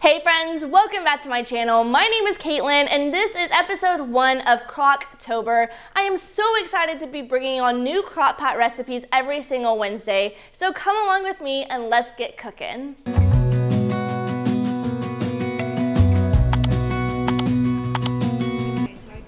Hey friends, welcome back to my channel. My name is Katelyn and this is episode one of Crocktober. I am so excited to be bringing on new crock pot recipes every single Wednesday. So come along with me and let's get cooking.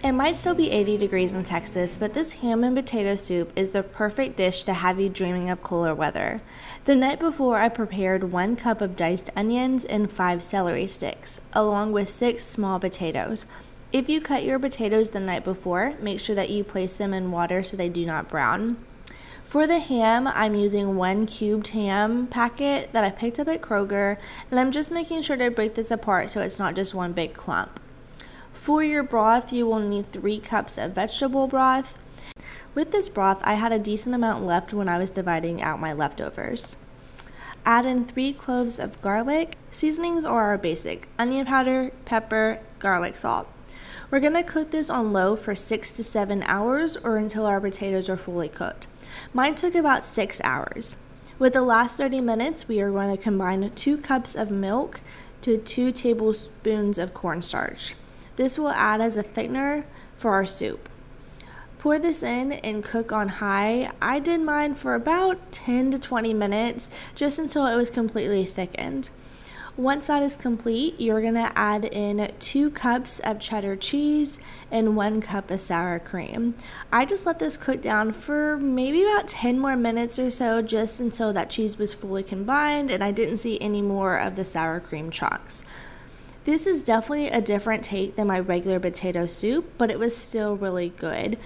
It might still be 80 degrees in Texas, but this ham and potato soup is the perfect dish to have you dreaming of cooler weather. The night before, I prepared one cup of diced onions and five celery sticks, along with six small potatoes. If you cut your potatoes the night before, make sure that you place them in water so they do not brown. For the ham, I'm using one cubed ham packet that I picked up at Kroger, and I'm just making sure to break this apart so it's not just one big clump. For your broth, you will need 3 cups of vegetable broth. With this broth, I had a decent amount left when I was dividing out my leftovers. Add in 3 cloves of garlic. Seasonings are our basic onion powder, pepper, garlic salt. We're going to cook this on low for 6 to 7 hours or until our potatoes are fully cooked. Mine took about 6 hours. With the last 30 minutes, we are going to combine 2 cups of milk to 2 tablespoons of cornstarch. This will add as a thickener for our soup. Pour this in and cook on high. I did mine for about 10 to 20 minutes just until it was completely thickened. Once that is complete, you're to add in two cups of cheddar cheese and one cup of sour cream. I just let this cook down for maybe about 10 more minutes or so just until that cheese was fully combined and I didn't see any more of the sour cream chunks. This is definitely a different take than my regular potato soup, but it was still really good.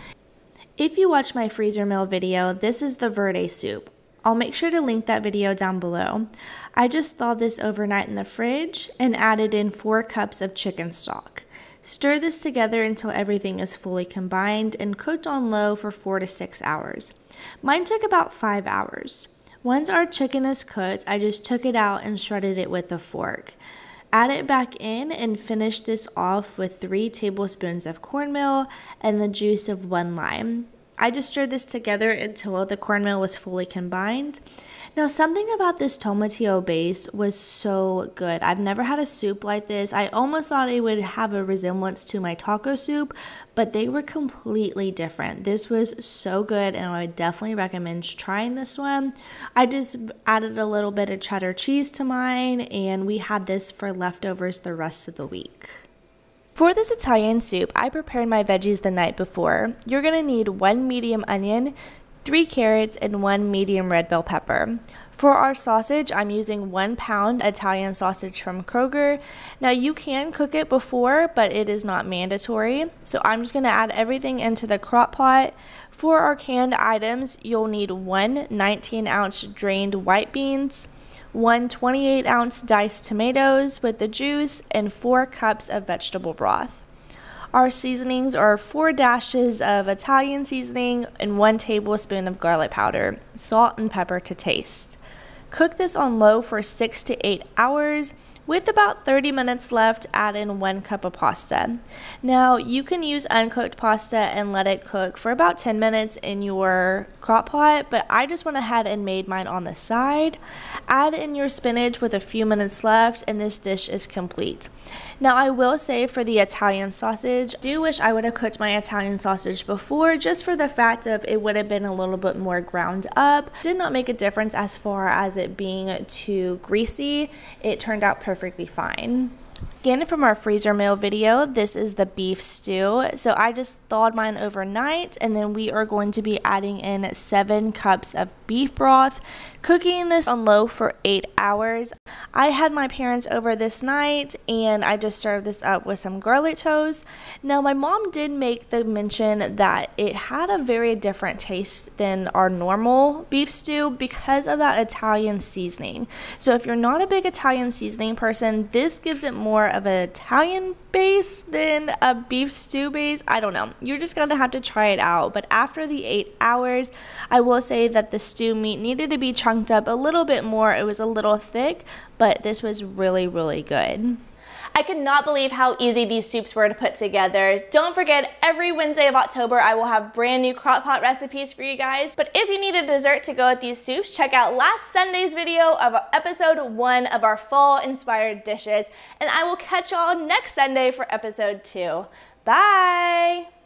If you watch my freezer meal video, this is the verde soup. I'll make sure to link that video down below. I just thawed this overnight in the fridge and added in 4 cups of chicken stock. Stir this together until everything is fully combined and cooked on low for 4 to 6 hours. Mine took about 5 hours. Once our chicken is cooked, I just took it out and shredded it with a fork. Add it back in and finish this off with 3 tablespoons of cornmeal and the juice of 1 lime. I just stirred this together until the cornmeal was fully combined. Now, something about this tomatillo base was so good. I've never had a soup like this. I almost thought it would have a resemblance to my taco soup, but they were completely different. This was so good, and I would definitely recommend trying this one. I just added a little bit of cheddar cheese to mine, and we had this for leftovers the rest of the week. For this Italian soup, I prepared my veggies the night before. You're going to need one medium onion, 3 carrots, and 1 medium red bell pepper. For our sausage, I'm using 1 pound Italian sausage from Kroger. Now you can cook it before, but it is not mandatory. So I'm just going to add everything into the crock pot. For our canned items, you'll need one 19 ounce drained white beans, one 28 ounce diced tomatoes with the juice, and 4 cups of vegetable broth. Our seasonings are four dashes of Italian seasoning and one tablespoon of garlic powder, salt and pepper to taste. Cook this on low for six to eight hours with about 30 minutes left, add in one cup of pasta. Now, you can use uncooked pasta and let it cook for about 10 minutes in your crock pot, but I just went ahead and made mine on the side. Add in your spinach with a few minutes left, and this dish is complete. Now, I will say for the Italian sausage, I do wish I would have cooked my Italian sausage before, just for the fact of it would have been a little bit more ground up. Did not make a difference as far as it being too greasy. It turned out perfectly fine. Again, from our freezer meal video, this is the beef stew. So I just thawed mine overnight and then we are going to be adding in seven cups of beef broth, cooking this on low for eight hours. I had my parents over this night and I just served this up with some garlic toast. Now, my mom did make the mention that it had a very different taste than our normal beef stew because of that Italian seasoning. So, if you're not a big Italian seasoning person, this gives it more of an Italian base than a beef stew base. I don't know. You're just gonna have to try it out. But after the eight hours, I will say that the stew meat needed to be chunked up a little bit more. It was a little thick, but this was really, really good. I cannot believe how easy these soups were to put together. Don't forget, every Wednesday of October, I will have brand new crock pot recipes for you guys. But if you need a dessert to go with these soups, check out last Sunday's video of episode one of our fall inspired dishes. And I will catch y'all next Sunday for episode two. Bye!